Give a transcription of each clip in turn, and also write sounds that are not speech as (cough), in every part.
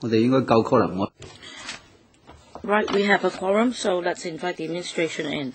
我哋应该够 quorum。我 Right, we have a quorum, so let's invite the administration in.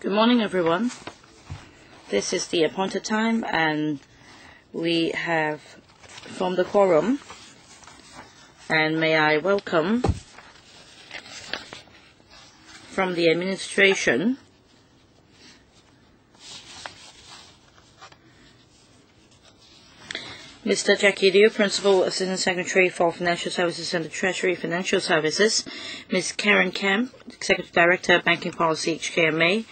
Good morning, everyone. This is the appointed time, and we have formed the quorum. And may I welcome from the administration Mr. Jackie Liu, Principal Assistant Secretary for Financial Services and the Treasury Financial Services, Ms. Karen Kemp, Executive Director, Banking Policy, HKMA,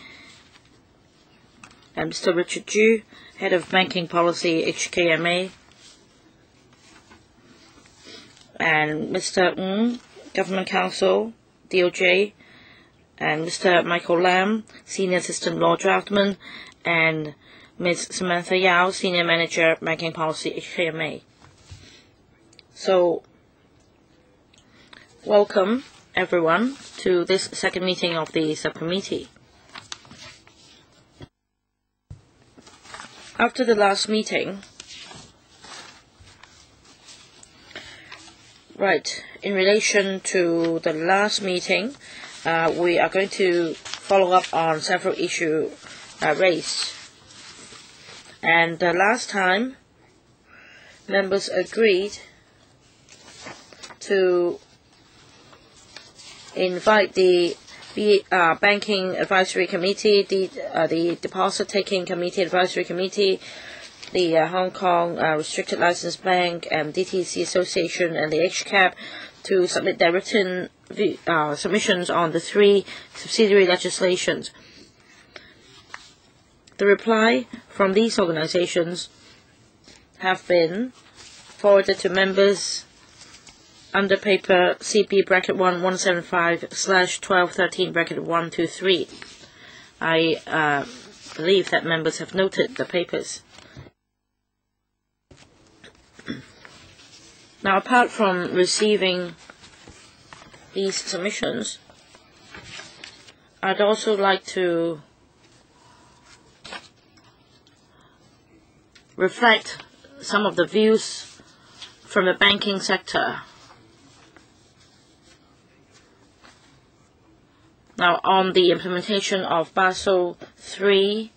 and Mr. Richard Ju, Head of Banking Policy, HKMA, and Mr. Ng, Government Counsel, DOJ, and Mr. Michael Lam, Senior Assistant Law Draftman, and Ms. Samantha Yao, Senior Manager, Banking Policy, HKMA. So, welcome everyone to this second meeting of the subcommittee. After the last meeting, right, in relation to the last meeting, uh, we are going to follow up on several issues uh, raised. And last time, members agreed to invite the uh, Banking Advisory Committee, the, uh, the Deposit Taking Committee Advisory Committee, the uh, Hong Kong uh, Restricted License Bank, and DTC Association, and the HKAB to submit their written uh, submissions on the three subsidiary legislations. The reply from these organizations have been forwarded to members under paper CB bracket 1 175 slash 1213 bracket 123. I uh, believe that members have noted the papers. Now, apart from receiving these submissions, I'd also like to reflect some of the views from the banking sector. Now, on the implementation of Basel III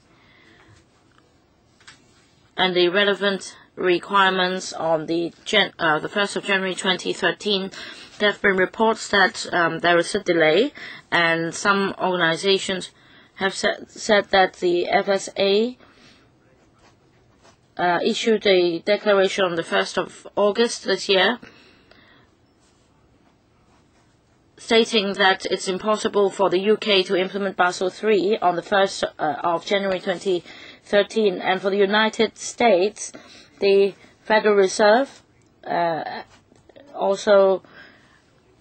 and the relevant requirements on the, uh, the 1st of January 2013, there have been reports that um, there is a delay, and some organizations have said, said that the FSA uh, issued a declaration on the 1st of August this year stating that it's impossible for the UK to implement Basel III on the 1st uh, of January 2013 and for the United States the Federal Reserve uh, also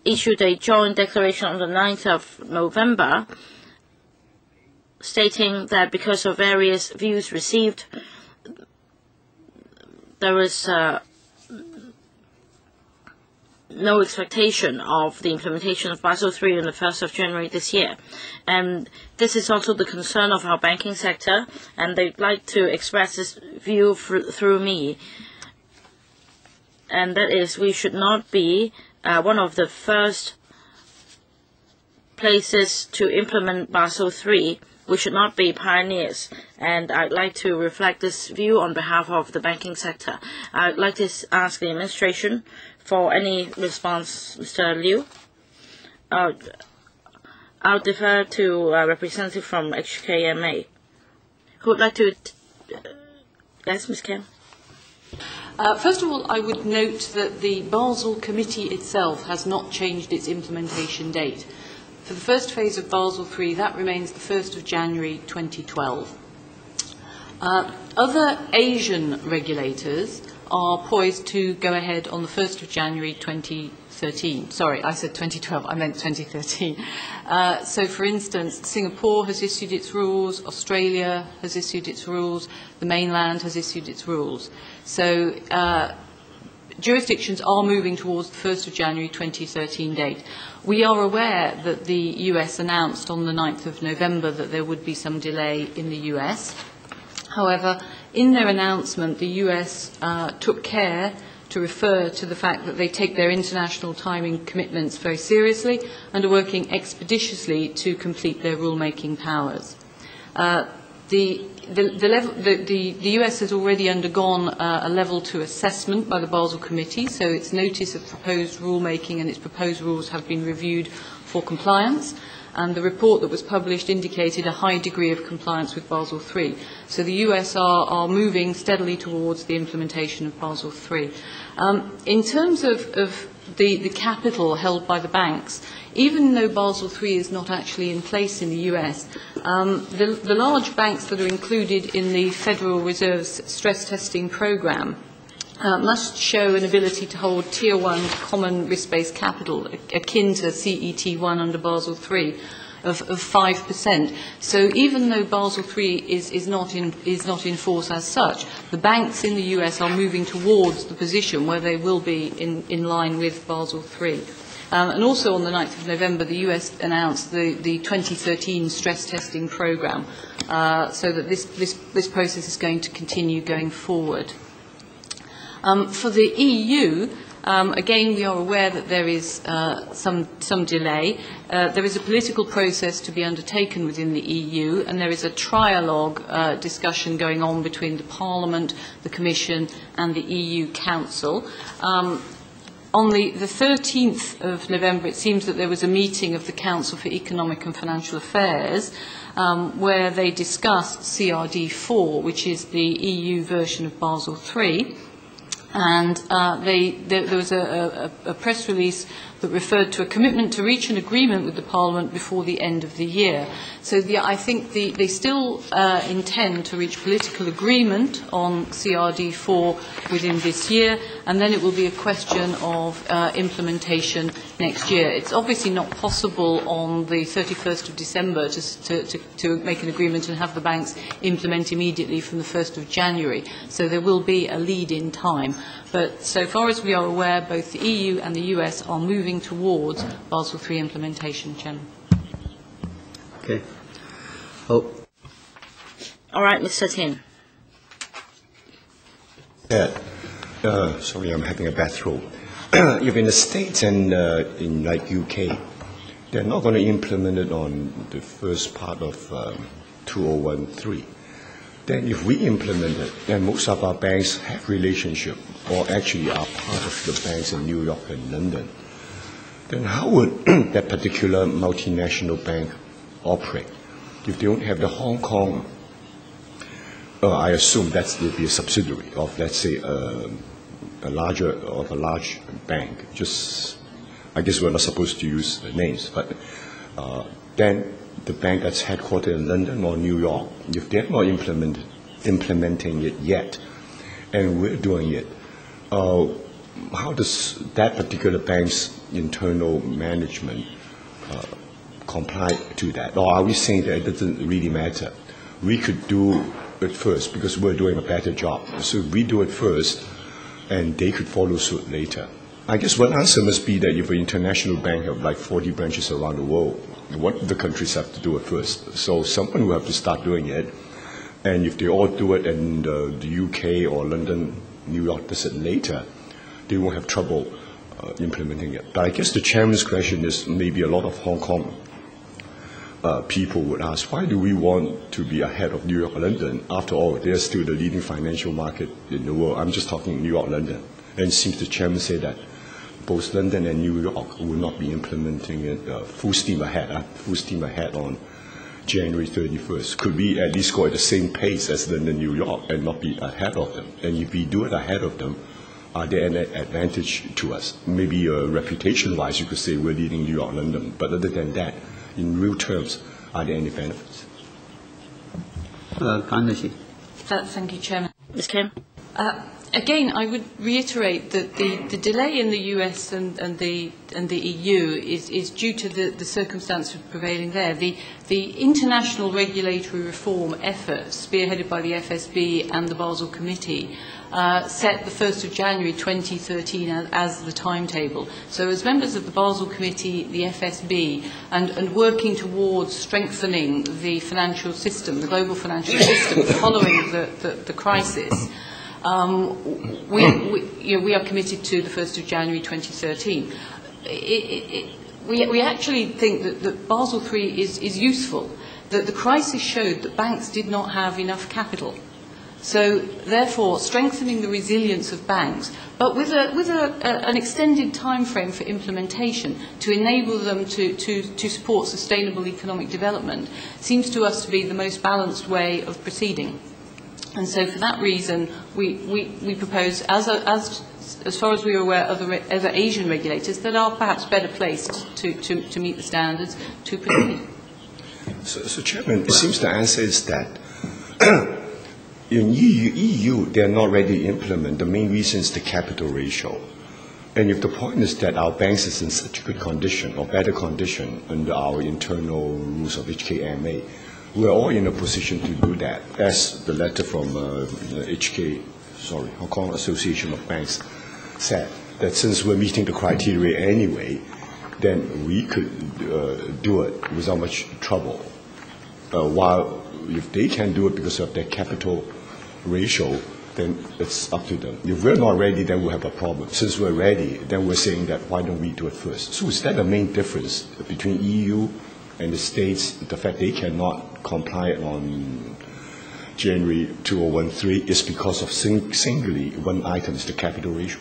issued a joint declaration on the 9th of November stating that because of various views received there is uh, no expectation of the implementation of Basel III on the 1st of January this year. And this is also the concern of our banking sector, and they'd like to express this view through me. And that is, we should not be uh, one of the first places to implement Basel III we should not be pioneers. And I'd like to reflect this view on behalf of the banking sector. I'd like to ask the administration for any response, Mr. Liu. Uh, I'll defer to a representative from HKMA who would like to Yes, Ms. Kemp. Uh, first of all, I would note that the Basel Committee itself has not changed its implementation date. For the first phase of Basel III, that remains the 1st of January 2012. Uh, other Asian regulators are poised to go ahead on the 1st of January 2013. Sorry, I said 2012, I meant 2013. Uh, so, for instance, Singapore has issued its rules, Australia has issued its rules, the mainland has issued its rules. So, uh, jurisdictions are moving towards the 1st of January 2013 date. We are aware that the US announced on the 9th of November that there would be some delay in the US. However, in their announcement, the US uh, took care to refer to the fact that they take their international timing commitments very seriously and are working expeditiously to complete their rulemaking powers. Uh, the, the, the, level, the, the, US has already undergone uh, a level two assessment by the Basel Committee, so its notice of proposed rulemaking and its proposed rules have been reviewed for compliance and the report that was published indicated a high degree of compliance with Basel III. So the US are, are moving steadily towards the implementation of Basel III. Um, in terms of, of the, the capital held by the banks, even though Basel III is not actually in place in the US, um, the, the large banks that are included in the Federal Reserve's stress testing program uh, must show an ability to hold Tier 1 common risk-based capital akin to CET1 under Basel III of, of 5%. So even though Basel III is, is, not in, is not in force as such, the banks in the US are moving towards the position where they will be in, in line with Basel III. Um, and also on the 9th of November, the US announced the, the 2013 stress testing program, uh, so that this, this, this process is going to continue going forward. Um, for the EU, um, again, we are aware that there is uh, some, some delay. Uh, there is a political process to be undertaken within the EU, and there is a trialogue uh, discussion going on between the Parliament, the Commission, and the EU Council. Um, on the, the 13th of November, it seems that there was a meeting of the Council for Economic and Financial Affairs um, where they discussed CRD4, which is the EU version of Basel III and uh, they, there, there was a, a, a press release that referred to a commitment to reach an agreement with the Parliament before the end of the year. So the, I think the, they still uh, intend to reach political agreement on CRD4 within this year, and then it will be a question of uh, implementation next year. It's obviously not possible on the 31st of December to, to, to, make an agreement and have the banks implement immediately from the 1st of January. So there will be a lead in time. But so far as we are aware, both the EU and the US are moving towards Basel III implementation, Chairman. Okay. Oh, All right, Mr. Tien. Yeah. Uh, sorry, I'm having a bad throat. (clears throat) if in the States and uh, in like UK, they're not going to implement it on the first part of um, 2013. Then if we implement it, then most of our banks have relationship or actually are part of the banks in New York and London. Then how would (clears throat) that particular multinational bank operate? If they don't have the Hong Kong, uh, I assume that will be a subsidiary of, let's say, uh, a larger of a large bank. Just, I guess we're not supposed to use names, but uh, then the bank that's headquartered in London or New York, if they're not implement, implementing it yet, and we're doing it, uh, how does that particular bank's internal management uh, comply to that? Or are we saying that it doesn't really matter? We could do it first because we're doing a better job. So we do it first, and they could follow suit later. I guess one answer must be that if an international bank have like 40 branches around the world, what the countries have to do it first. So someone will have to start doing it. And if they all do it and uh, the UK or London, New York does it later, they won't have trouble uh, implementing it. But I guess the chairman's question is maybe a lot of Hong Kong uh, people would ask, why do we want to be ahead of New York or London? After all, they're still the leading financial market in the world. I'm just talking New York, London. And it seems the chairman said that both London and New York will not be implementing it uh, full steam ahead, uh, full steam ahead on January 31st? Could we at least go at the same pace as the New York and not be ahead of them? And if we do it ahead of them, are there any advantage to us? Maybe uh, reputation-wise, you could say we're leading New York, London, but other than that, in real terms, are there any benefits? Uh, thank you, Chairman. Ms. Kemp. Uh, again, I would reiterate that the, the delay in the US and, and, the, and the EU is, is due to the, the circumstances prevailing there. The, the international regulatory reform effort, spearheaded by the FSB and the Basel Committee, uh, set the 1st of January 2013 as, as the timetable. So as members of the Basel Committee, the FSB, and, and working towards strengthening the financial system, the global financial system, (coughs) following the, the, the crisis, um, we, we, you know, we are committed to the 1st of January 2013. It, it, it, we, we actually think that, that Basel III is, is useful, that the crisis showed that banks did not have enough capital. So, therefore, strengthening the resilience of banks, but with, a, with a, a, an extended time frame for implementation to enable them to, to, to support sustainable economic development, seems to us to be the most balanced way of proceeding. And so for that reason, we, we, we propose, as, a, as, as far as we are aware, other, other Asian regulators that are perhaps better placed to, to, to meet the standards to proceed. So, so Chairman, it seems the answer is that in EU, EU, they are not ready to implement. The main reason is the capital ratio. And if the point is that our banks is in such good condition or better condition under our internal rules of HKMA, we're all in a position to do that. As the letter from uh, HK, sorry, Hong Kong Association of Banks said, that since we're meeting the criteria anyway, then we could uh, do it without much trouble. Uh, while if they can do it because of their capital ratio, then it's up to them. If we're not ready, then we'll have a problem. Since we're ready, then we're saying that why don't we do it first? So is that the main difference between EU and the States, the fact they cannot comply on January 2013 is because of sing- singly one item, the capital ratio?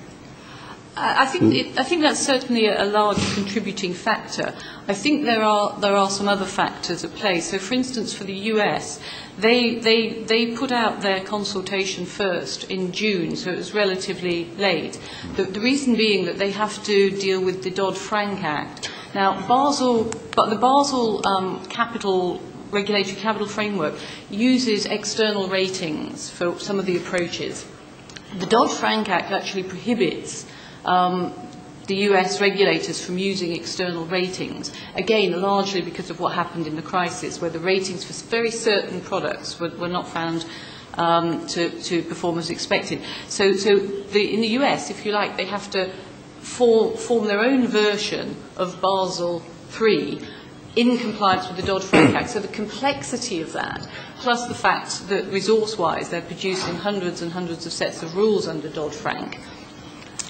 I think, it, I think that's certainly a, a large contributing factor. I think there are, there are some other factors at play. So, for instance, for the US, they, they, they put out their consultation first in June, so it was relatively late. The, the reason being that they have to deal with the Dodd-Frank Act. Now, Basel, but the Basel um, capital regulatory capital framework uses external ratings for some of the approaches. The Dodd-Frank Act actually prohibits um, the US regulators from using external ratings, again, largely because of what happened in the crisis, where the ratings for very certain products were, were not found um, to, to perform as expected. So, so the, in the US, if you like, they have to for, form their own version of Basel III in compliance with the Dodd-Frank Act. So the complexity of that, plus the fact that resource-wise they're producing hundreds and hundreds of sets of rules under Dodd-Frank,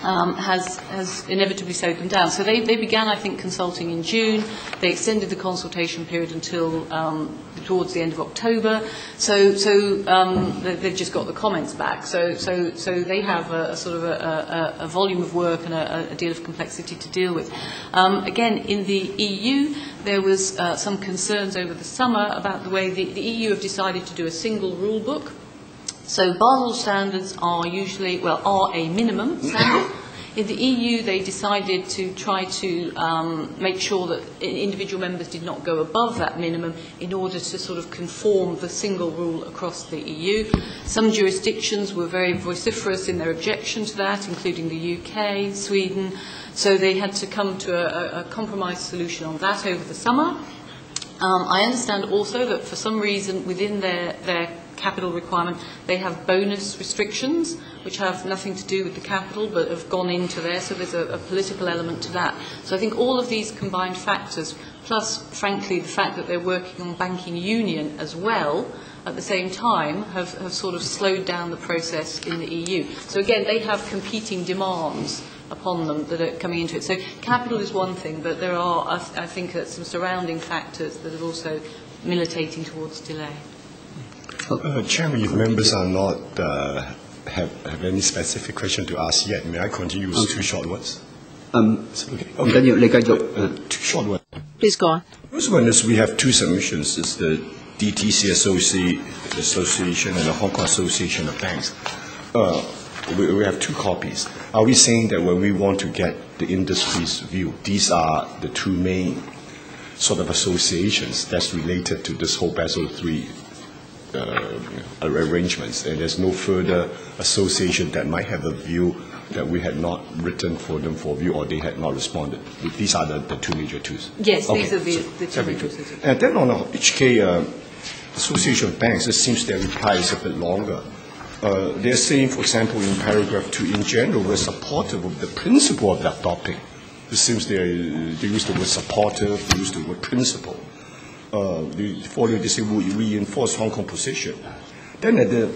um, has, has inevitably slowed them down. So they, they began, I think, consulting in June. They extended the consultation period until um, towards the end of October. So, so um, they, they've just got the comments back. So, so, so they have a, a sort of a, a, a volume of work and a, a deal of complexity to deal with. Um, again, in the EU, there was uh, some concerns over the summer about the way the, the EU have decided to do a single rule book. So Basel standards are usually, well, are a minimum (coughs) standard. In the EU, they decided to try to um, make sure that individual members did not go above that minimum in order to sort of conform the single rule across the EU. Some jurisdictions were very vociferous in their objection to that, including the UK, Sweden. So they had to come to a, a- a compromise solution on that over the summer. Um, I understand also that for some reason within their, their capital requirement they have bonus restrictions which have nothing to do with the capital but have gone into there, so there's a, a political element to that. So I think all of these combined factors, plus frankly the fact that they're working on banking union as well, at the same time have, have sort of slowed down the process in the EU. So again, they have competing demands upon them that are coming into it. So capital is one thing, but there are, I, I think, uh, some surrounding factors that are also militating towards delay. Uh, Chairman, if members are not uh, have, have any specific question to ask yet, may I continue with okay. two short ones? Um, okay. okay. Uh, two short ones. Please go on. First one is we have two submissions. It's the DTC Association and the Hong Kong Association of Banks. Uh, we, we have two copies. Are we saying that when we want to get the industry's view, these are the two main sort of associations that's related to this whole Basel III arrangements, and there's no further association that might have a view that we had not written for them for view or they had not responded. These are the, the two major tools. Yes, these are the- so the two major. And then on the HK uh, Association of Banks, it seems their reply is a bit longer. Uh, they're saying, for example, in paragraph two, in general, we're supportive of the principle of that topic. It seems they, they use the word supportive, they use the word principle. Uh, they follow, they say, we reinforce Hong Kong position. Then at the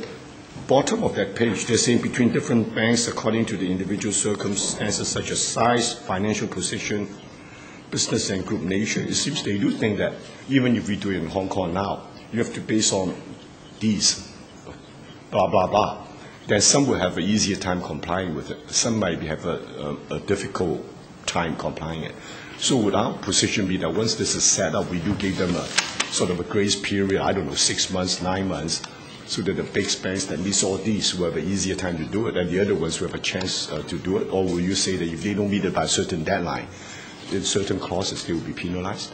bottom of that page, they're saying between different banks according to the individual circumstances such as size, financial position, business and group nature. It seems they do think that even if we do it in Hong Kong now, you have to base on these, blah, blah, blah. Then some will have an easier time complying with it. Some might have a, a, a difficult time complying. So would our position be that once this is set up, we do give them a sort of a grace period, I don't know, six months, nine months, so that the big banks that meets all these will have an easier time to do it, and the other ones will have a chance uh, to do it? Or will you say that if they don't meet it by a certain deadline, in certain clauses, they will be penalized?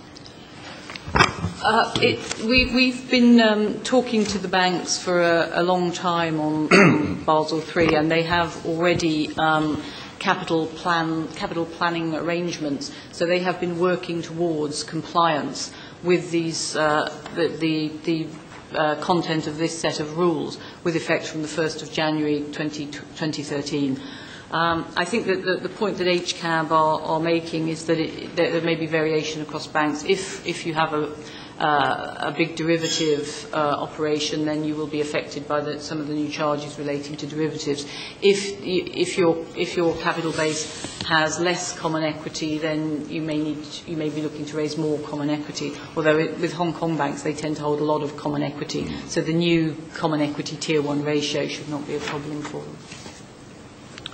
Uh, it, we, we've been um, talking to the banks for a, a long time on, on (coughs) Basel III, and they have already um, capital, plan, capital planning arrangements. So they have been working towards compliance with these, uh, the, the, the uh, content of this set of rules with effect from the 1st of January 20, 2013. Um, I think that the, the point that HCAB are, are making is that, it, that there may be variation across banks if, if you have a, uh, a big derivative uh, operation, then you will be affected by the, some of the new charges relating to derivatives. If, if, your, if your capital base has less common equity, then you may, need, you may be looking to raise more common equity. Although it, with Hong Kong banks, they tend to hold a lot of common equity. So the new common equity tier one ratio should not be a problem for them.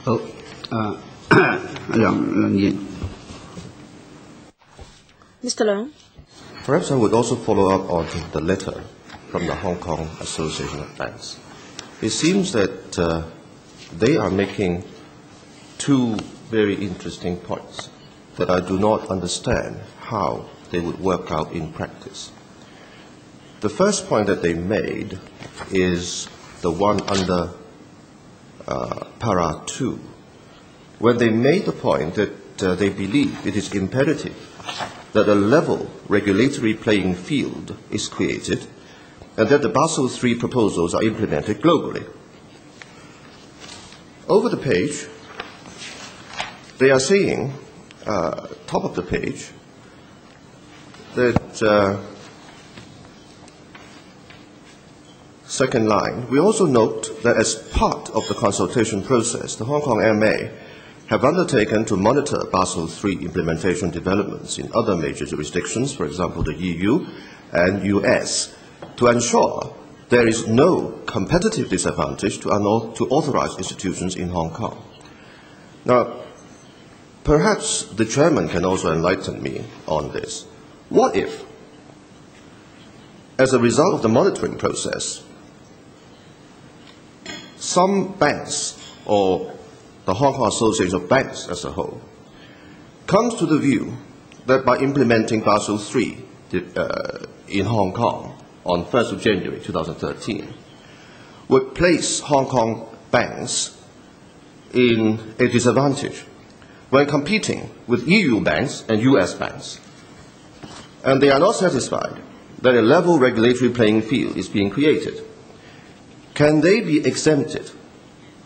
Oh, uh, (coughs) Mr. Leung. Perhaps I would also follow up on the letter from the Hong Kong Association of Banks. It seems that uh, they are making two very interesting points that I do not understand how they would work out in practice. The first point that they made is the one under uh, para 2, when they made the point that uh, they believe it is imperative that a level regulatory playing field is created and that the Basel III proposals are implemented globally. Over the page, they are saying, uh, top of the page, that uh, second line, we also note that as part of the consultation process, the Hong Kong MA have undertaken to monitor Basel III implementation developments in other major jurisdictions, for example, the EU and US, to ensure there is no competitive disadvantage to, to authorized institutions in Hong Kong. Now, perhaps the chairman can also enlighten me on this. What if, as a result of the monitoring process, some banks or the Hong Kong Association of Banks as a whole comes to the view that by implementing Basel III uh, in Hong Kong on 1st of January 2013 would place Hong Kong banks in a disadvantage when competing with EU banks and US banks. And they are not satisfied that a level regulatory playing field is being created. Can they be exempted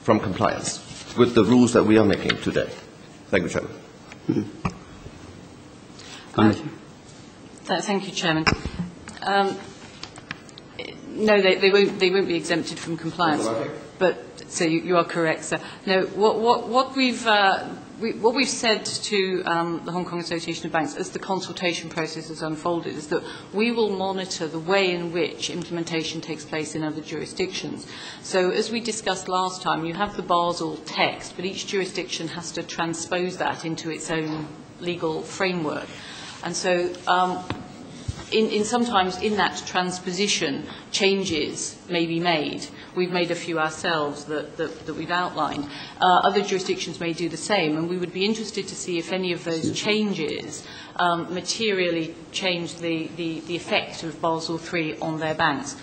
from compliance with the rules that we are making today? Thank you, Chairman. 刚才 Th- Thank you, Chairman. Um, No, they they won't they won't be exempted from compliance. But, So you, you are correct, sir. No, what, what, what we've... Uh, we, what we've said to um, the Hong Kong Association of Banks as the consultation process has unfolded is that we will monitor the way in which implementation takes place in other jurisdictions. So as we discussed last time, you have the Basel text, but each jurisdiction has to transpose that into its own legal framework. And so um, in, in sometimes in that transposition, changes may be made. We've made a few ourselves that, that, that we've outlined. Uh, other jurisdictions may do the same, and we would be interested to see if any of those changes um, materially change the, the, the effect of Basel III on their banks.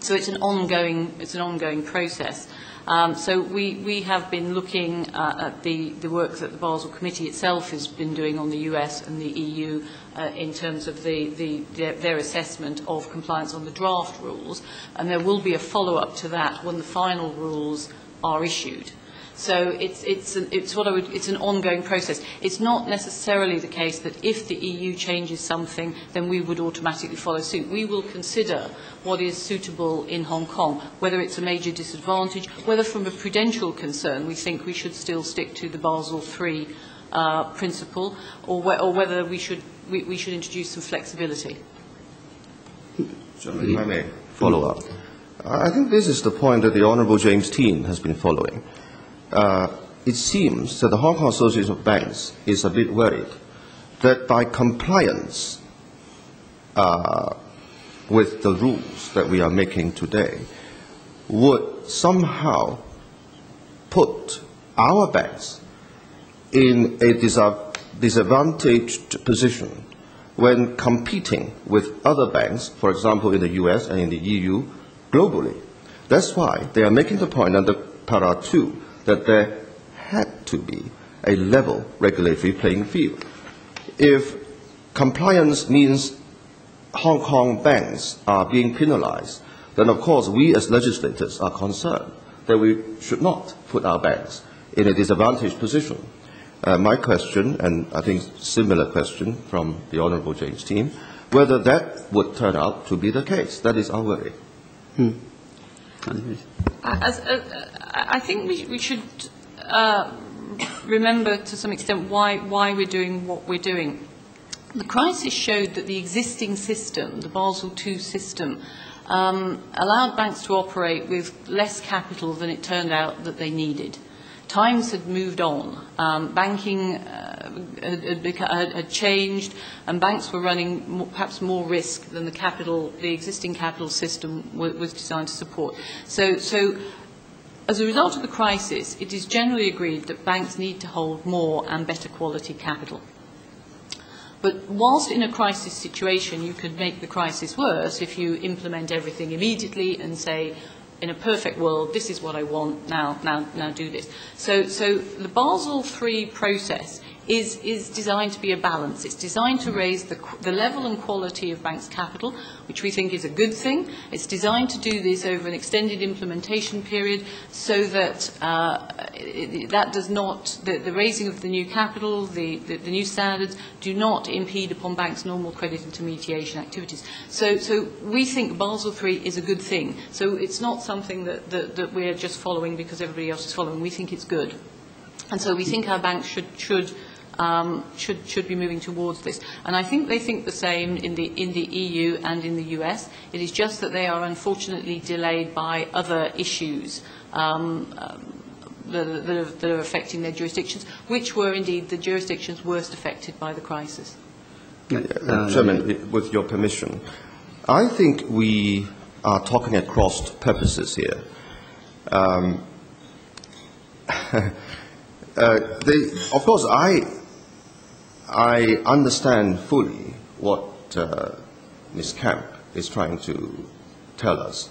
So it's an ongoing, it's an ongoing process. Um, so we, we have been looking uh, at the, the work that the Basel Committee itself has been doing on the US and the EU uh, in terms of the, the, their, their assessment of compliance on the draft rules, and there will be a follow-up to that when the final rules are issued. So it's, it's, an, it's, what I would, it's an ongoing process. It's not necessarily the case that if the EU changes something, then we would automatically follow suit. We will consider what is suitable in Hong Kong, whether it's a major disadvantage, whether from a prudential concern we think we should still stick to the Basel III uh, principle, or, wh or whether we should we, we should introduce some flexibility. If I may follow up. I think this is the point that the Honourable James Tien has been following. Uh, it seems that the Hong Kong Association of Banks is a bit worried that by compliance uh, with the rules that we are making today would somehow put our banks in a disadvantaged position when competing with other banks, for example, in the US and in the EU, globally. That's why they are making the point under Para 2 that there had to be a level regulatory playing field. If compliance means Hong Kong banks are being penalized, then of course we as legislators are concerned that we should not put our banks in a disadvantaged position. Uh, my question, and I think similar question from the Honourable James Tien, whether that would turn out to be the case. That is our worry. Hmm. Uh, I think we, we should uh, remember to some extent why, why we're doing what we're doing. The crisis showed that the existing system, the Basel II system, um, allowed banks to operate with less capital than it turned out that they needed. Times had moved on. Um, banking uh, had, had, had changed, and banks were running more, perhaps more risk than the capital, the existing capital system was designed to support. So, so As a result of the crisis, it is generally agreed that banks need to hold more and better quality capital. But whilst in a crisis situation you could make the crisis worse if you implement everything immediately and say, in a perfect world, this is what I want, now, now, now do this. So, so the Basel III process is, is designed to be a balance. It's designed to raise the, the level and quality of banks' capital, which we think is a good thing. It's designed to do this over an extended implementation period so that uh, that does not, the, the raising of the new capital, the, the, the new standards, do not impede upon banks' normal credit intermediation activities. So, so we think Basel III is a good thing. So it's not something that, that, that we're just following because everybody else is following. We think it's good. And so we think our banks should, should um, should, should be moving towards this. And I think they think the same in the, in the EU and in the US. It is just that they are unfortunately delayed by other issues um, um, that, are, that, are, that are affecting their jurisdictions, which were indeed the jurisdictions worst affected by the crisis. Uh, Chairman, with your permission, I think we are talking at crossed purposes here. Um, (laughs) uh, they, of course, I I understand fully what uh, Ms. Kemp is trying to tell us,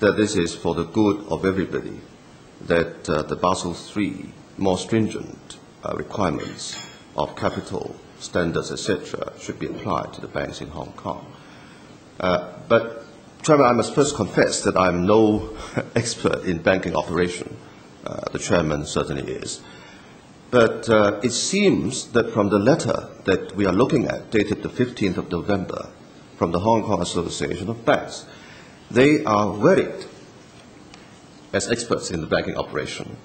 that this is for the good of everybody, that uh, the Basel III more stringent uh, requirements of capital standards, etc., should be applied to the banks in Hong Kong. Uh, but, Chairman, I must first confess that I'm no (laughs) expert in banking operation. Uh, the Chairman certainly is. But uh, it seems that from the letter that we are looking at, dated the 15th of November, from the Hong Kong Association of Banks, they are worried, as experts in the banking operation,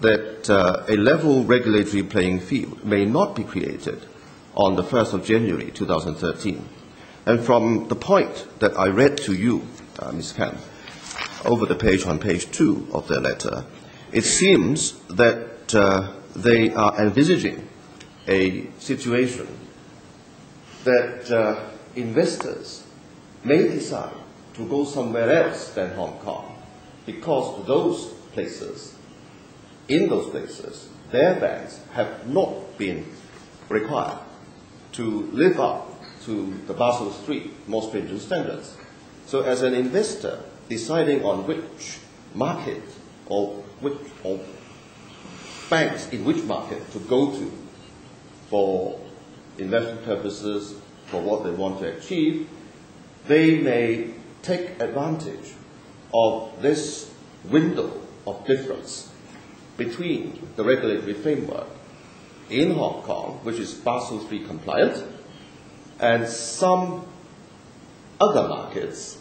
that uh, a level regulatory playing field may not be created on the 1st of January 2013. And from the point that I read to you, uh, Ms. Kemp, over the page on page two of their letter, it seems that uh, they are envisaging a situation that uh, investors may decide to go somewhere else than Hong Kong because those places, in those places, their banks have not been required to live up to the Basel III more stringent standards. So as an investor deciding on which market or which or banks in which market to go to for investment purposes, for what they want to achieve, they may take advantage of this window of difference between the regulatory framework in Hong Kong, which is Basel III compliant, and some other markets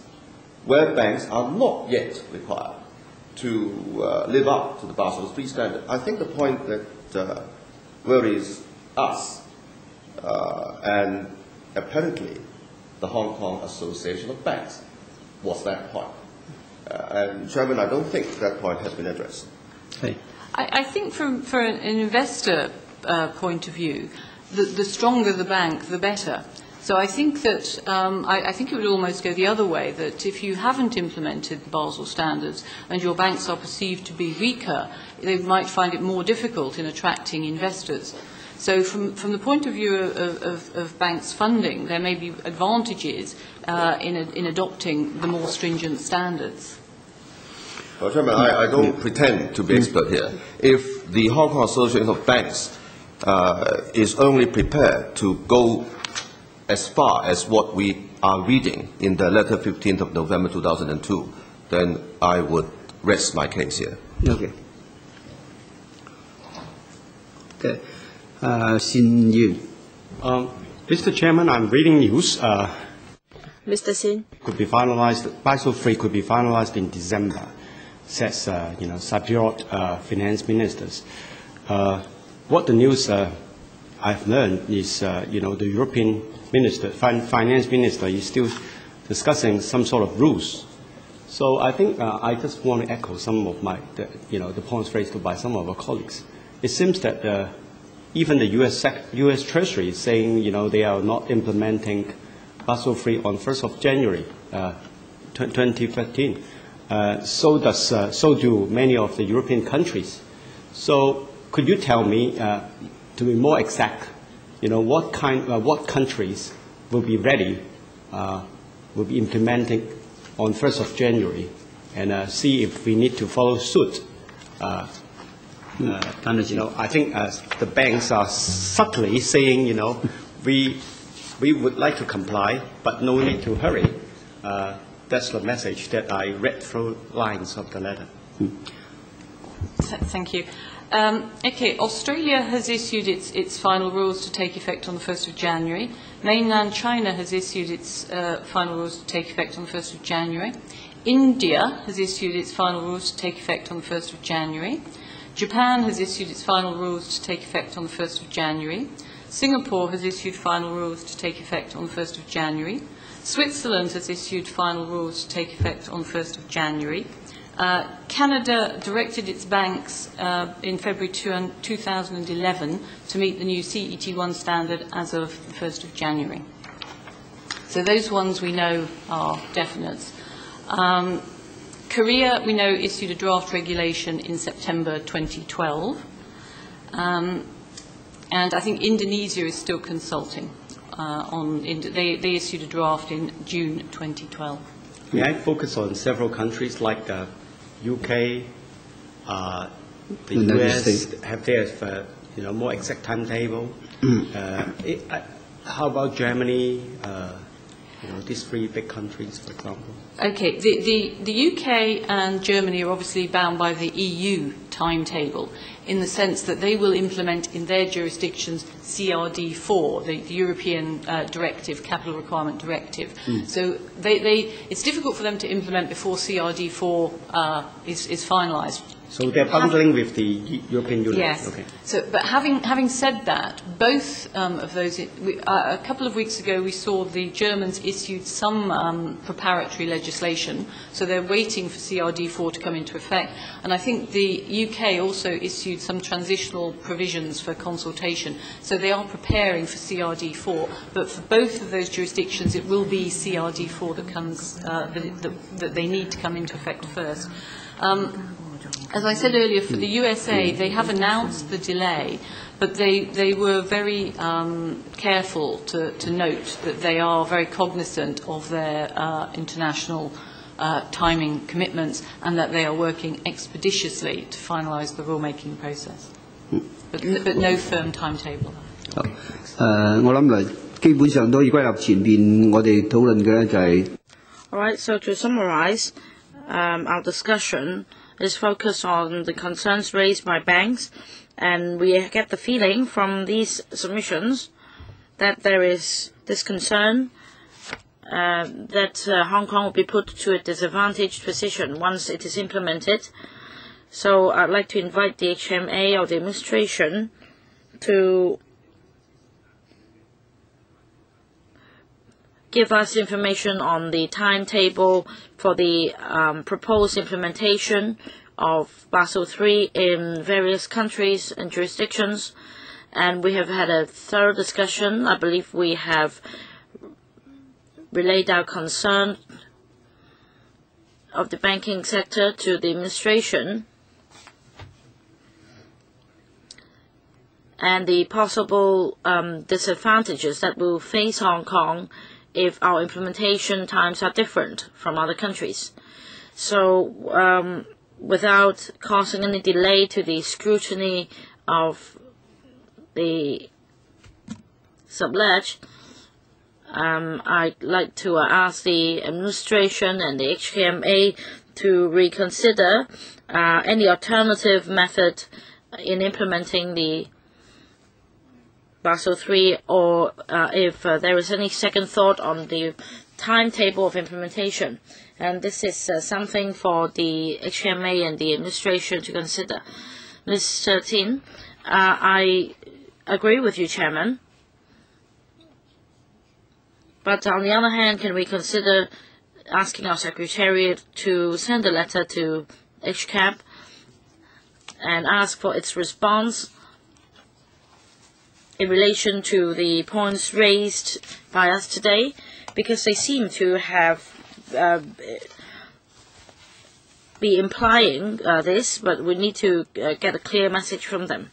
where banks are not yet required to uh, live up to the Basel III standard. I think the point that uh, worries us, uh, and apparently the Hong Kong Association of Banks, was that point. Uh, and Chairman, I don't think that point has been addressed. Hey. I, I think from for an, an investor uh, point of view, the, the stronger the bank, the better. So I think that um, I, I think it would almost go the other way. That if you haven't implemented the Basel standards and your banks are perceived to be weaker, they might find it more difficult in attracting investors. So from, from the point of view of, of, of banks' funding, there may be advantages uh, in, a, in adopting the more stringent standards. Well, Chairman, I, I don't pretend to be expert here. If the Hong Kong Association of Banks uh, is only prepared to go as far as what we are reading in the letter 15th of November 2002, then I would rest my case here. Okay. Okay. Uh, Xin Yun. Um, Mr. Chairman, I'm reading news. Uh, Mr. Sin. could be finalized. Basel III could be finalized in December. Says uh, you know Cypriot uh, finance ministers. Uh, what the news uh, I've learned is uh, you know the European minister, fin- finance minister, is still discussing some sort of rules. So I think uh, I just want to echo some of my the, you know the points raised by some of our colleagues. It seems that uh, even the U.S. U.S. Treasury is saying you know they are not implementing Basel III on 1st of January uh, 2015. Uh, so, does, uh, so do many of the European countries. So could you tell me, uh, to be more exact, you know, what, kind, uh, what countries will be ready, uh, will be implementing on 1st of January, and uh, see if we need to follow suit. Uh, uh, you know, I think uh, the banks are subtly saying, you know, we, we would like to comply, but no need to hurry. That's the message that I read through lines of the letter. Th- Thank you. Um, okay, Australia has issued its, its final rules to take effect on the 1st of January. Mainland China has issued its uh, final rules to take effect on the 1st of January. India has issued its final rules to take effect on the 1st of January. Japan has issued its final rules to take effect on the 1st of January. Singapore has issued final rules to take effect on the 1st of January. Switzerland has issued final rules to take effect on the 1st of January. Uh, Canada directed its banks uh, in February 2011 to meet the new CET1 standard as of the 1st of January. So those ones we know are definite. Um, Korea, we know, issued a draft regulation in September 2012. Um, and I think Indonesia is still consulting uh, on, they, they issued a draft in June 2012. May I focus on several countries like the UK, uh, the United US, States. have their uh, you know, more exact timetable? uh, it, uh, how about Germany, uh, you know, these three big countries, for example? Okay, the, the, the UK and Germany are obviously bound by the EU timetable in the sense that they will implement in their jurisdictions CRD4, the, the European uh, Directive, Capital Requirement Directive. So they, they, it's difficult for them to implement before CRD4 uh, is, is finalised. So they're bundling with the European Union? Yes. Okay. So, but having, having said that, both um, of those, we, uh, a couple of weeks ago we saw the Germans issued some um, preparatory legislation, so they're waiting for CRD4 to come into effect. And I think the UK also issued issued some transitional provisions for consultation. So they are preparing for CRD4. But for both of those jurisdictions, it will be CRD4 that, comes, uh, that, that, that they need to come into effect first. Um, as I said earlier, for the USA, they have announced the delay, but they, they were very um, careful to, to note that they are very cognizant of their uh, international uh, timing commitments and that they are working expeditiously to finalise the rulemaking process. But, but no firm timetable. Okay. All right, so to summarize um, our discussion, is focused on the concerns raised by banks, and we get the feeling from these submissions that there is this concern uh, that uh, Hong Kong will be put to a disadvantaged position once it is implemented. So I'd like to invite the HKMA or the administration to give us information on the timetable for the um, proposed implementation of Basel III in various countries and jurisdictions. And we have had a thorough discussion. I believe we have relayed our concern of the banking sector to the administration and the possible um, disadvantages that will face Hong Kong if our implementation times are different from other countries. So, um, without causing any delay to the scrutiny of the subleg, um, I'd like to uh, ask the administration and the HKMA to reconsider uh, any alternative method in implementing the Basel III, or uh, if uh, there is any second thought on the timetable of implementation. And this is uh, something for the HKMA and the administration to consider. Mr. Tien, uh, I agree with you, Chairman. But on the other hand, can we consider asking our Secretariat to send a letter to HKAB and ask for its response in relation to the points raised by us today, because they seem to have uh, be implying uh, this, but we need to uh, get a clear message from them.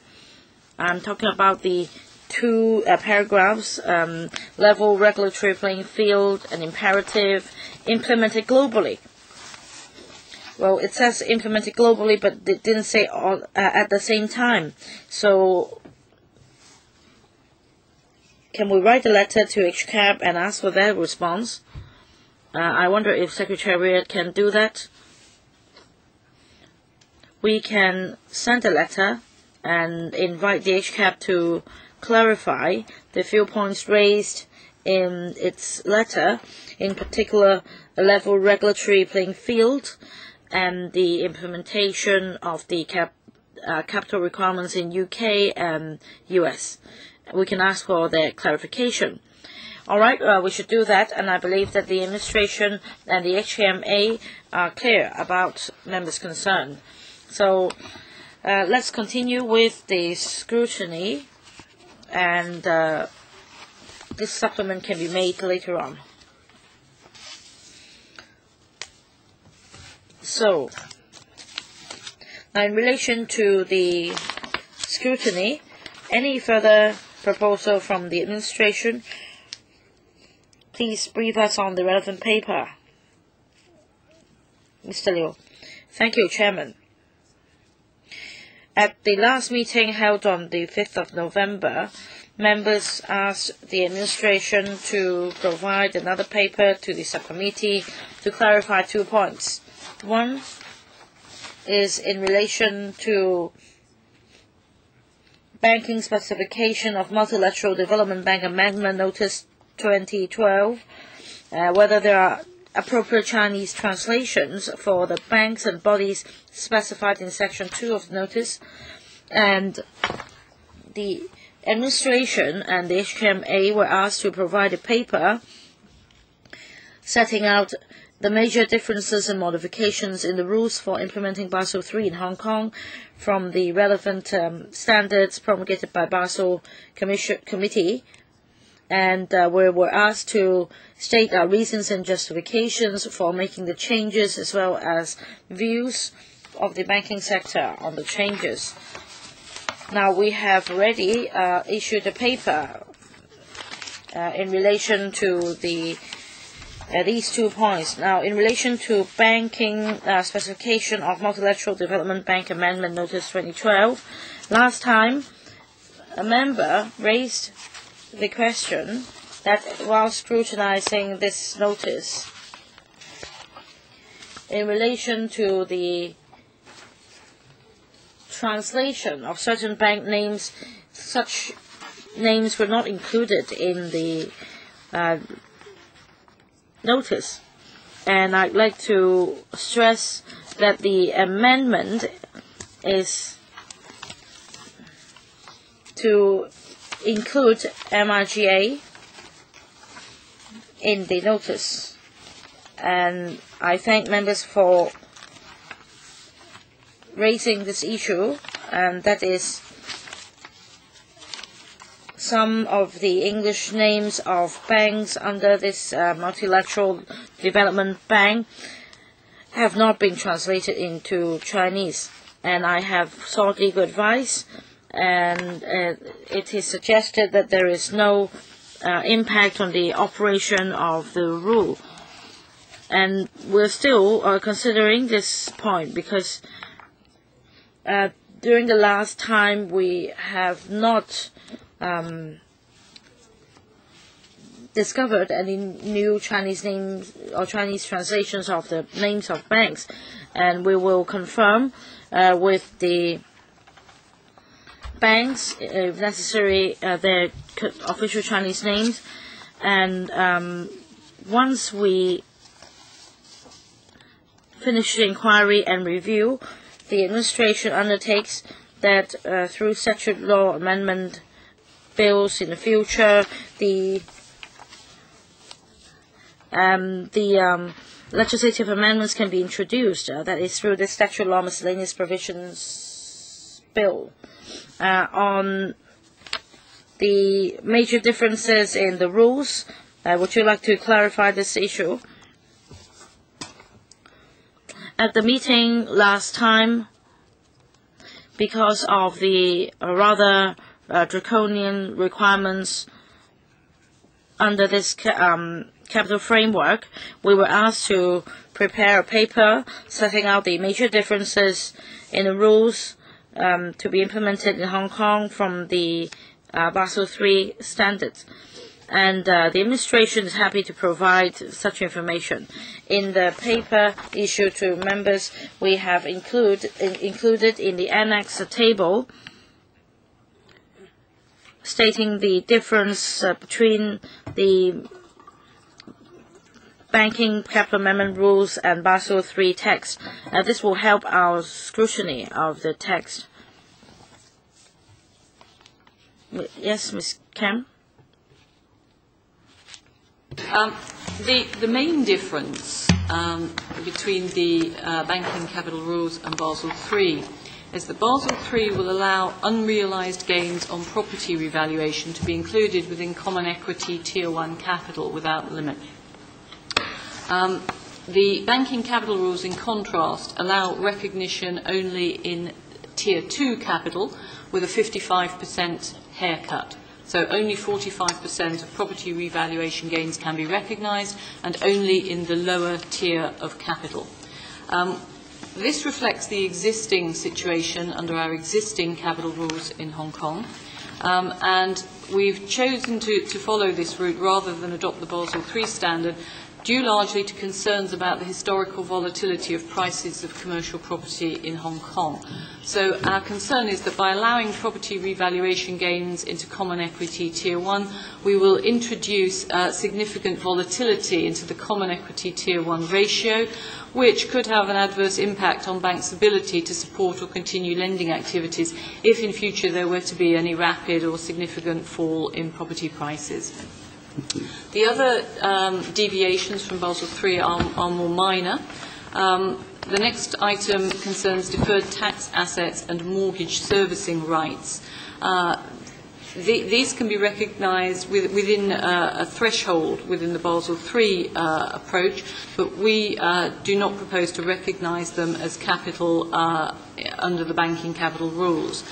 I'm talking about the two uh, paragraphs, um, level regulatory playing field and imperative, implemented globally. Well, it says implemented globally, but it didn't say all, uh, at the same time. So can we write a letter to HKAB and ask for their response? Uh, I wonder if Secretariat can do that. We can send a letter and invite the HKAB to clarify the few points raised in its letter, in particular a level regulatory playing field and the implementation of the cap, uh, capital requirements in UK and US we can ask for their clarification. All right, uh, we should do that, and I believe that the administration and the HKMA are clear about members' concern. So uh, let's continue with the scrutiny, and uh, this supplement can be made later on. So, in relation to the scrutiny, any further proposal from the administration, please brief us on the relevant paper. Mr. Liu. Thank you, Chairman. At the last meeting held on the 5th of November, members asked the administration to provide another paper to the subcommittee to clarify two points. One is in relation to banking specification of multilateral development bank amendment notice 2012, uh, whether there are appropriate Chinese translations for the banks and bodies specified in section 2 of the notice, and the administration and the HKMA were asked to provide a paper setting out the major differences and modifications in the rules for implementing Basel III in Hong Kong from the relevant um, standards promulgated by Basel Commission, Committee. And uh, we were asked to state our reasons and justifications for making the changes as well as views of the banking sector on the changes. Now we have already uh, issued a paper uh, in relation to the uh, these two points. Now, in relation to banking uh, specification of Multilateral Development Bank Amendment Notice 2012, last time a member raised the question that while scrutinizing this notice, in relation to the translation of certain bank names, such names were not included in the uh, notice. And I'd like to stress that the amendment is to include MIGA in the notice. And I thank members for raising this issue, and that is some of the English names of banks under this uh, multilateral development bank have not been translated into Chinese. And I have sought legal advice, and uh, it is suggested that there is no uh, impact on the operation of the rule. And we're still uh, considering this point because uh, during the last time we have not um, discovered any new Chinese names or Chinese translations of the names of banks, and we will confirm uh, with the banks, if necessary, uh, their official Chinese names, and um, once we finish the inquiry and review, the administration undertakes that uh, through statute law amendment bills in the future, the um, the um, legislative amendments can be introduced. Uh, that is through the statute law miscellaneous provisions bill uh, on the major differences in the rules. Uh, would you like to clarify this issue? At the meeting last time, because of the uh, rather uh, draconian requirements under this um, capital framework, we were asked to prepare a paper setting out the major differences in the rules um, to be implemented in Hong Kong from the uh, Basel III standards. And uh, the administration is happy to provide such information. In the paper issued to members, we have include, in, included in the annex a table stating the difference uh, between the banking capital amendment rules and Basel III text. Uh, this will help our scrutiny of the text. Yes, Ms. Kemp? Um, the, the main difference um, between the uh, banking capital rules and Basel III is that Basel III will allow unrealised gains on property revaluation to be included within common equity tier 1 capital without limit. Um, the banking capital rules, in contrast, allow recognition only in tier 2 capital with a 55% haircut. So only 45% of property revaluation gains can be recognised and only in the lower tier of capital. Um, This reflects the existing situation under our existing capital rules in Hong Kong. Um, and we've chosen to, to follow this route rather than adopt the Basel III standard due largely to concerns about the historical volatility of prices of commercial property in Hong Kong. So our concern is that by allowing property revaluation gains into common equity tier 1, we will introduce uh, significant volatility into the common equity tier 1 ratio, which could have an adverse impact on banks' ability to support or continue lending activities if in future there were to be any rapid or significant fall in property prices. The other um, deviations from Basel III are, are more minor. Um, the next item concerns deferred tax assets and mortgage servicing rights. Uh, the, these can be recognised with, within uh, a threshold within the Basel III uh, approach, but we uh, do not propose to recognise them as capital uh, under the banking capital rules.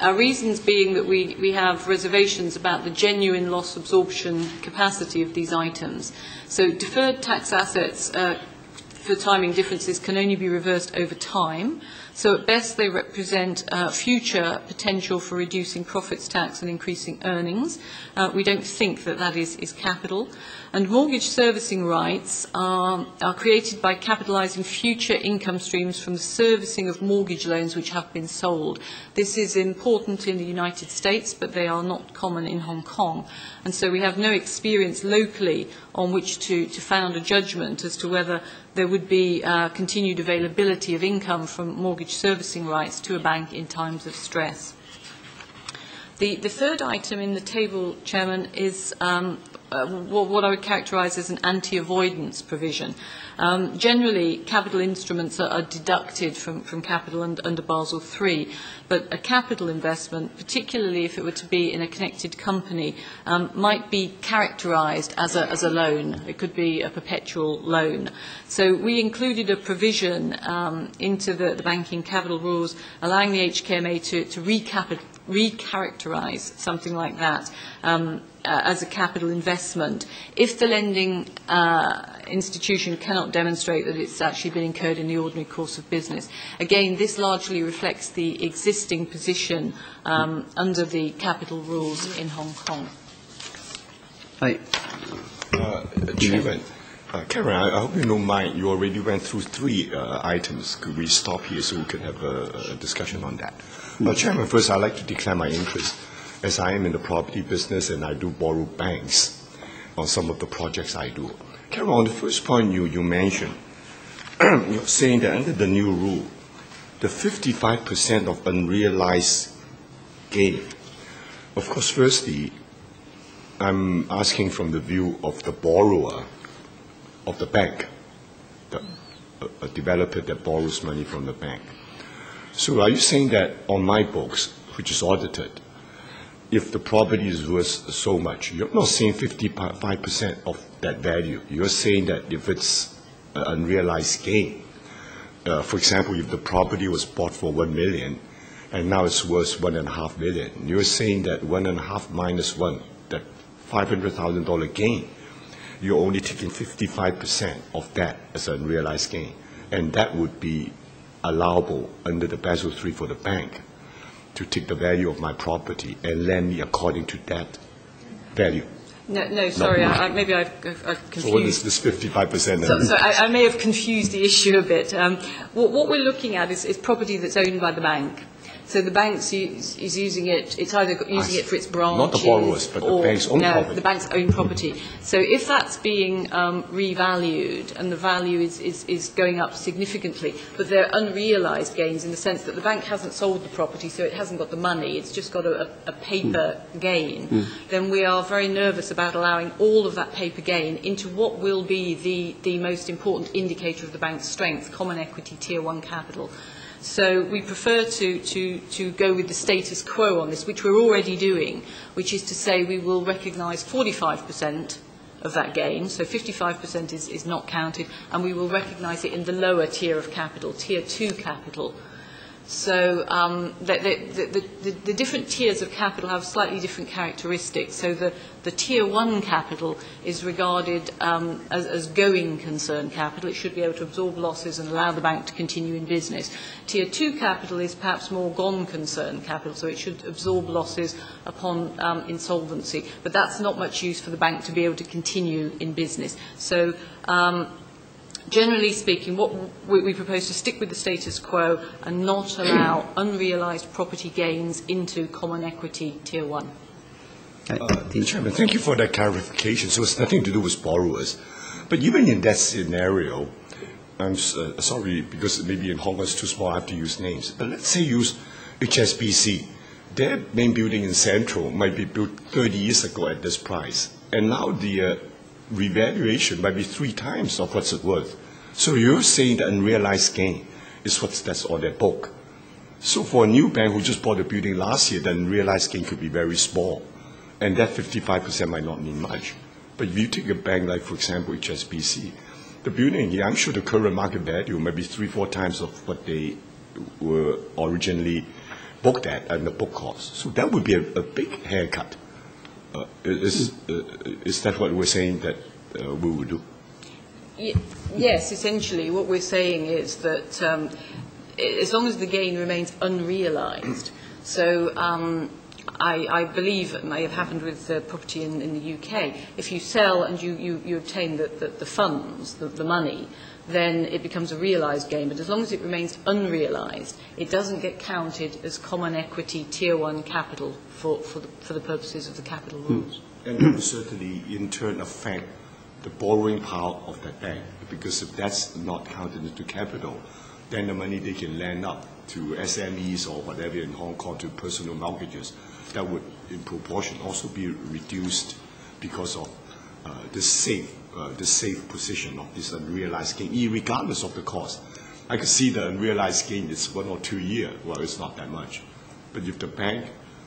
Our reasons being that we, we have reservations about the genuine loss absorption capacity of these items. So deferred tax assets uh, for timing differences can only be reversed over time. So at best they represent uh, future potential for reducing profits tax and increasing earnings. Uh, we don't think that that is, is capital. And mortgage servicing rights are, are created by capitalising future income streams from the servicing of mortgage loans which have been sold. This is important in the United States, but they are not common in Hong Kong. And so we have no experience locally on which to, to found a judgment as to whether there would be uh, continued availability of income from mortgage servicing rights to a bank in times of stress. The, the third item in the table, Chairman, is um, uh, what I would characterise as an anti-avoidance provision. Um, generally, capital instruments are, are deducted from, from capital and, under Basel III, but a capital investment, particularly if it were to be in a connected company, um, might be characterised as a, as a loan. It could be a perpetual loan. So we included a provision um, into the, the banking capital rules allowing the HKMA to, to recapital recharacterize something like that um, uh, as a capital investment if the lending uh, institution cannot demonstrate that it's actually been incurred in the ordinary course of business. Again, this largely reflects the existing position um, under the capital rules in Hong Kong. 係 Uh, Chairman, uh, Karen, I, I hope you don't mind. You already went through three uh, items. Could we stop here so we can have a, a discussion on that? Uh, Chairman, first, I'd like to declare my interest, as I am in the property business and I do borrow banks on some of the projects I do. Karen, on the first point you, you mentioned, (clears throat) you're saying that under the new rule, the 55% of unrealized gain, of course, firstly, I'm asking from the view of the borrower, of the bank, the, a developer that borrows money from the bank. So are you saying that on my books, which is audited, if the property is worth so much, you're not saying 55% of that value. You're saying that if it's an unrealized gain, uh, for example, if the property was bought for 1 million and now it's worth one and a half million, you're saying that one and a half minus one, that $500,000 gain, you're only taking 55% of that as an unrealized gain. And that would be allowable under the Basel III for the bank to take the value of my property and lend me according to that value. No, no sorry, I, I, maybe I've, I've confused. So what is this 55%? So, so I, I may have confused the issue a bit. Um, what, what we're looking at is, is property that's owned by the bank. So the bank is using it, it's either using it for its branches. Not the borrowers, but the bank's own no, property. the bank's own property. So if that's being um, revalued and the value is, is, is going up significantly, but they're unrealised gains in the sense that the bank hasn't sold the property, so it hasn't got the money, it's just got a, a paper mm. gain, mm. then we are very nervous about allowing all of that paper gain into what will be the, the most important indicator of the bank's strength, common equity tier one capital. So we prefer to, to, to go with the status quo on this, which we're already doing, which is to say we will recognise 45% of that gain, so 55% is, is not counted, and we will recognise it in the lower tier of capital, tier 2 capital, So um, the, the, the, the different tiers of capital have slightly different characteristics. So the, the tier one capital is regarded um, as, as going concern capital. It should be able to absorb losses and allow the bank to continue in business. Tier two capital is perhaps more gone concern capital, so it should absorb losses upon um, insolvency. But that's not much use for the bank to be able to continue in business. So um, generally speaking, what we, we propose to stick with the status quo and not allow (clears throat) unrealised property gains into common equity tier one. Uh, Chairman, thank you for that clarification. So it's nothing to do with borrowers. But even in that scenario, I'm uh, sorry because maybe in Hong Kong it's too small, I have to use names. But let's say use HSBC. Their main building in Central might be built 30 years ago at this price. and now the uh, revaluation might be three times of what's it worth. So you're saying the unrealized gain is what's that's on their book. So for a new bank who just bought a building last year, then realized gain could be very small, and that 55% might not mean much. But if you take a bank like, for example, HSBC, the building here, I'm sure the current market value might be three, four times of what they were originally booked at and the book cost. So that would be a, a big haircut. Uh, is, uh, is that what we're saying that uh, we would do? Ye- Yes, essentially, what we're saying is that um, as long as the gain remains unrealised, so um, I, I believe it may have happened with property in, in the UK, if you sell and you, you, you obtain the, the, the funds, the, the money, then it becomes a realised gain. But as long as it remains unrealised, it doesn't get counted as common equity tier one capital for, for, the, for the purposes of the capital rules. And that will certainly in turn affect the borrowing power of that bank, because if that's not counted into capital, then the money they can lend up to SMEs or whatever in Hong Kong to personal mortgages, that would in proportion also be reduced because of uh, the safe, uh, the safe position of this unrealized gain, regardless of the cost. I could see the unrealized gain is one or two year, well, it's not that much. But if the bank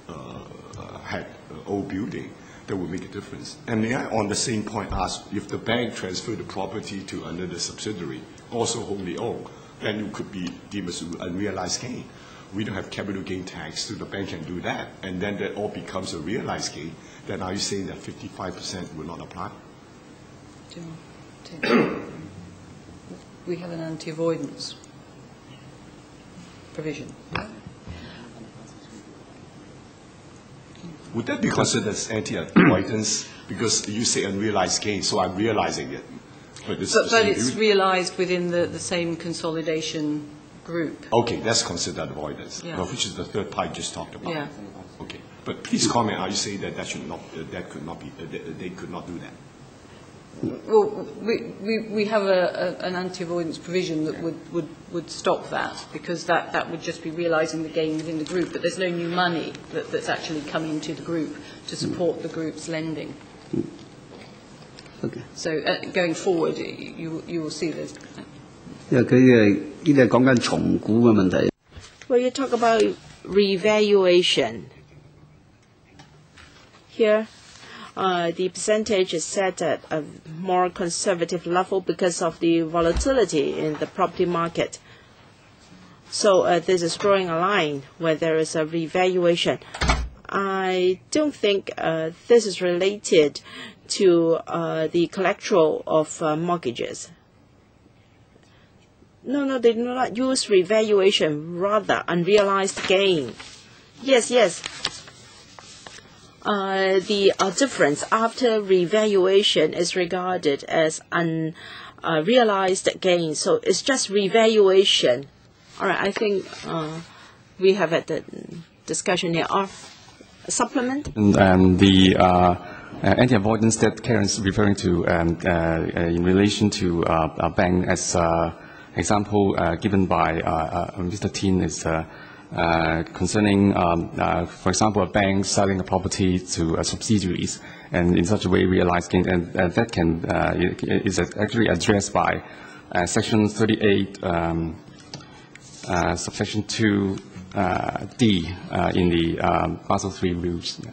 uh, uh, had old building, that would make a difference. And may I, on the same point, ask if the bank transferred the property to another subsidiary, also wholly owned, then it could be deemed as unrealized gain. We don't have capital gain tax, so the bank can do that, and then that all becomes a realized gain. Then are you saying that 55% will not apply? Do you want to- (coughs) We have an anti-avoidance provision. Would that be considered as anti-avoidance? Because you say unrealized gain, so I'm realizing it. But it's, But, but it's realised within the, the same consolidation group. Okay, that's considered avoidance, Yeah. which is the third part you just talked about. Yeah. Okay, but please comment, are you saying that that should not, uh, that could not be, uh, they could not do that? Well, we, we, we have a, a, an anti-avoidance provision that would, would, would stop that, because that, that would just be realising the gain within the group, but there's no new money that, that's actually come into the group to support the group's lending. OK， So uh, going forward, you, you will see there's 因为佢诶呢啲系讲紧重估嘅问题。 Well, you talk about revaluation. Here, uh, the percentage is set at a more conservative level because of the volatility in the property market. So uh, this is drawing a line where there is a revaluation. I don't think uh, this is related to uh, the collateral of uh, mortgages. No, no, they do not use revaluation, rather unrealized gain. Yes, yes. Uh, the uh, difference after revaluation is regarded as unrealized gain, so it's just revaluation. All right, I think uh, we have had the discussion here. Or supplement? And the uh, uh, anti-avoidance that Karen is referring to um, uh, uh, in relation to uh, a bank as uh, example uh, given by uh, uh, Mr. Tien is uh, concerning, um, uh, for example, a bank selling a property to uh, subsidiaries and in such a way realize gain, and that can uh, is actually addressed by uh, Section 38, um, subsection 2 uh, D in the um, Basel III rules. Yeah.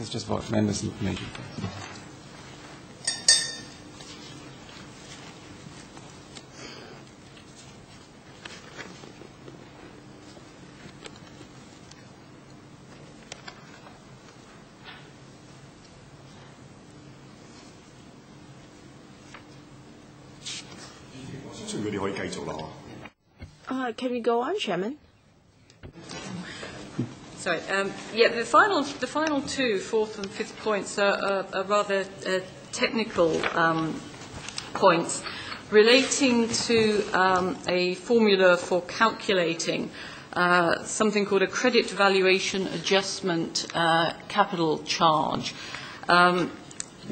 It's just for members' information. Uh, can we go on, Chairman? Sorry. Um, yeah, the final, the final two, fourth and fifth points, are, are, are rather uh, technical um, points relating to um, a formula for calculating uh, something called a credit valuation adjustment uh, capital charge. Um,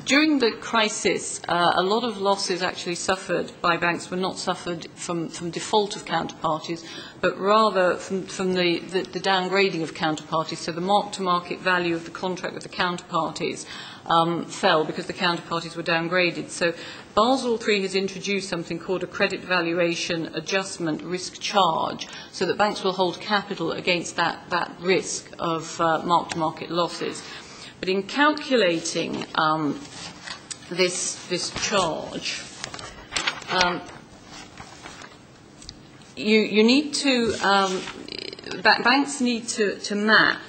during the crisis, uh, a lot of losses actually suffered by banks were not suffered from, from default of counterparties, but rather from, from the, the, the downgrading of counterparties. So the mark-to-market value of the contract with the counterparties um, fell because the counterparties were downgraded. So Basel III has introduced something called a credit valuation adjustment risk charge, so that banks will hold capital against that, that risk of uh, mark-to-market losses. But in calculating um, this, this charge, um, you, you need to, um, ba- banks need to, to map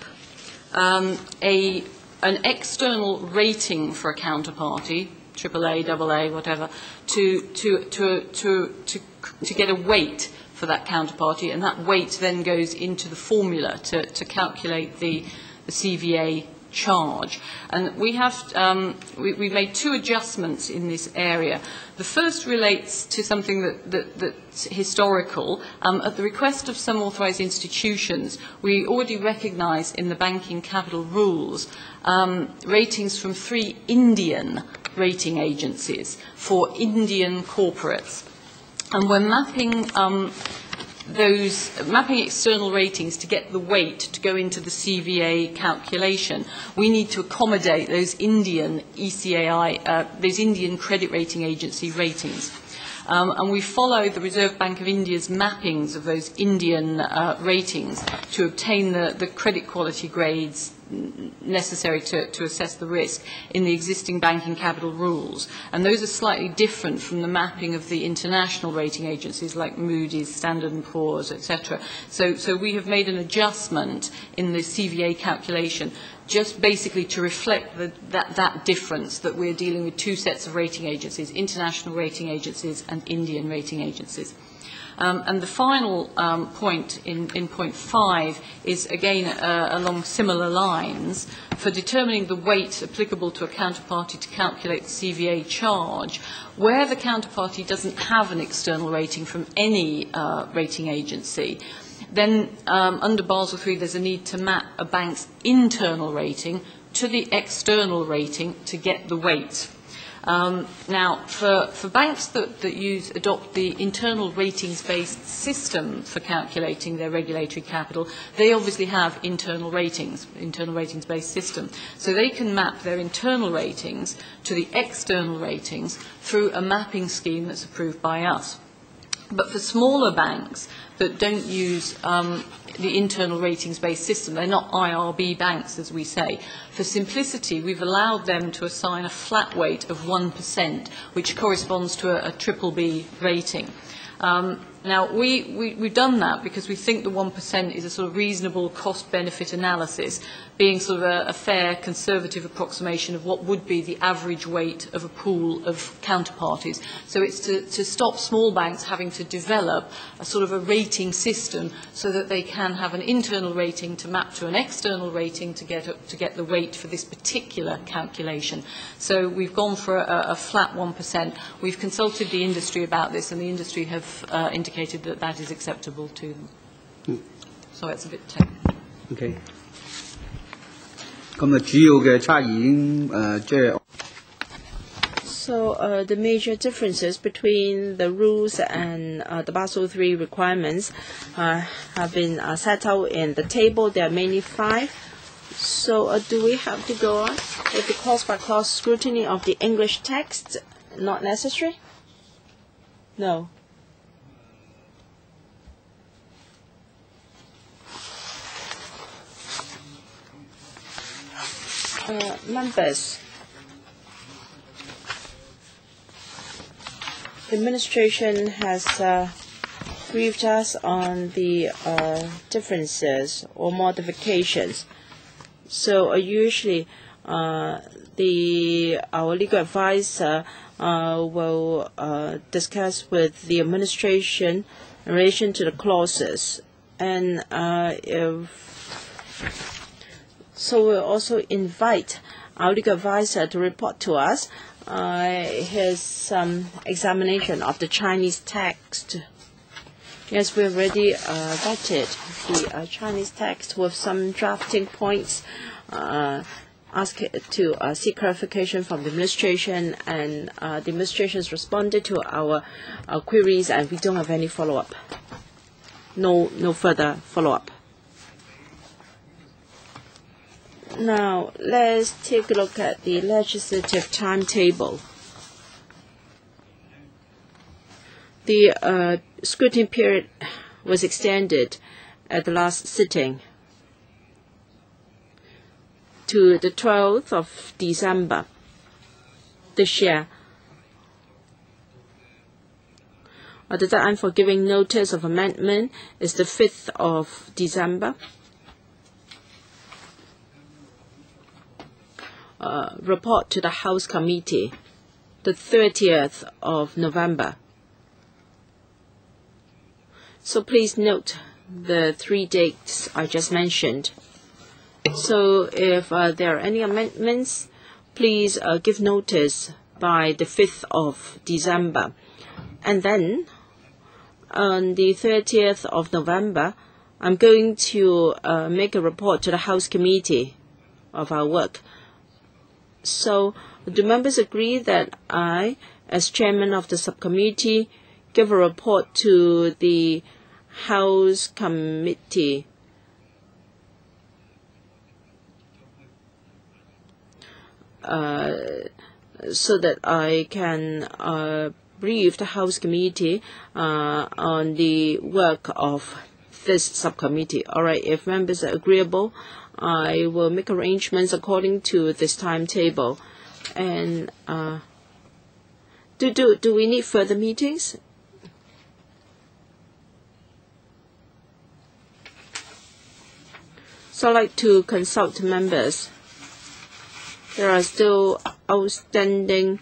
um, a, an external rating for a counterparty, AAA, AA, whatever, to, to, to, to, to, to get a weight for that counterparty, and that weight then goes into the formula to, to calculate the, the CVA charge. And we have, um, we, we've made two adjustments in this area. The first relates to something that, that, that's historical. Um, at the request of some authorised institutions, we already recognise in the banking capital rules um, ratings from three Indian rating agencies for Indian corporates. And we're mapping um, those mapping external ratings to get the weight to go into the CVA calculation, we need to accommodate those Indian ECAI, uh, those Indian credit rating agency ratings. Um, and we follow the Reserve Bank of India's mappings of those Indian uh, ratings to obtain the, the credit quality grades necessary to, to assess the risk in the existing banking capital rules. And those are slightly different from the mapping of the international rating agencies like Moody's, Standard & Poor's, etc. So, so we have made an adjustment in the CVA calculation just basically to reflect the, that, that difference that we're dealing with two sets of rating agencies, international rating agencies and Indian rating agencies. Um, and the final um, point in, in point five is again uh, along similar lines for determining the weight applicable to a counterparty to calculate the CVA charge. Where the counterparty doesn't have an external rating from any uh, rating agency, then um, under Basel III there's a need to map a bank's internal rating to the external rating to get the weight. Um, now, for, for banks that, that use, adopt the internal ratings-based system for calculating their regulatory capital, they obviously have internal ratings, internal ratings-based system. So they can map their internal ratings to the external ratings through a mapping scheme that's approved by us. But for smaller banks that don't use um, the internal ratings-based system, they're not IRB banks, as we say. For simplicity, we've allowed them to assign a flat weight of 1%, which corresponds to a, a triple B rating. Um, now, we, we, we've done that because we think the 1% is a sort of reasonable cost-benefit analysis, being sort of a, a fair, conservative approximation of what would be the average weight of a pool of counterparties. So it's to, to stop small banks having to develop a sort of a rating system so that they can have an internal rating to map to an external rating to get, to get the weight for this particular calculation. So we've gone for a, a flat 1%. We've consulted the industry about this, and the industry have uh, indicated that that is acceptable to them. So it's a bit technical. OK。咁啊，主要嘅差异已经诶即系 So uh, the major differences between the rules and uh, the Basel III requirements uh, have been uh, set out in the table. There are mainly five. So uh, do we have to go on with the clause-by-clause scrutiny of the English text? Not necessary? No. Members. The administration has uh, briefed us on the uh, differences or modifications. So uh, usually, uh, the our legal advisor uh, will discuss with the administration in relation to the clauses, and if so we'll also invite our legal advisor to report to us uh, his um, examination of the Chinese text. Yes, we already uh, vetted the uh, Chinese text with some drafting points. Uh, ask to uh, seek clarification from the administration, and uh, the administration has responded to our uh, queries, and we don't have any follow-up. No, no further follow-up. Now, let's take a look at the legislative timetable. The uh, scrutiny period was extended at the last sitting to the 12th of December this year. The deadline for giving notice of amendment is the 5th of December. Uh, report to the House Committee, the 30th of November. So please note the three dates I just mentioned. So if uh, there are any amendments, please uh, give notice by the 5th of December. And then on the 30th of November, I'm going to uh, make a report to the House Committee of our work. So do members agree that I, as chairman of the subcommittee, give a report to the House Committee uh, so that I can uh, brief the House Committee uh, on the work of this subcommittee. All right, if members are agreeable, I will make arrangements according to this timetable. And uh, do, do, do we need further meetings? So I'd like to consult members. There are still outstanding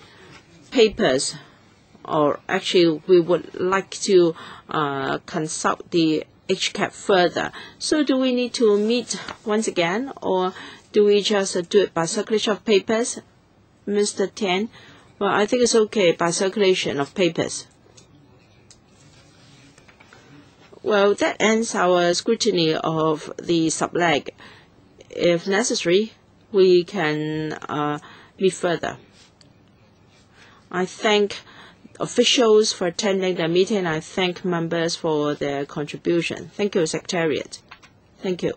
papers, or actually we would like to uh, consult the HKAB further. So do we need to meet once again, or do we just uh, do it by circulation of papers? Mr. Tien, well, I think it's okay by circulation of papers. Well, that ends our scrutiny of the subleg. If necessary, we can uh, meet further. I thank officials for attending the meeting. I thank members for their contribution. Thank you, Secretariat. Thank you.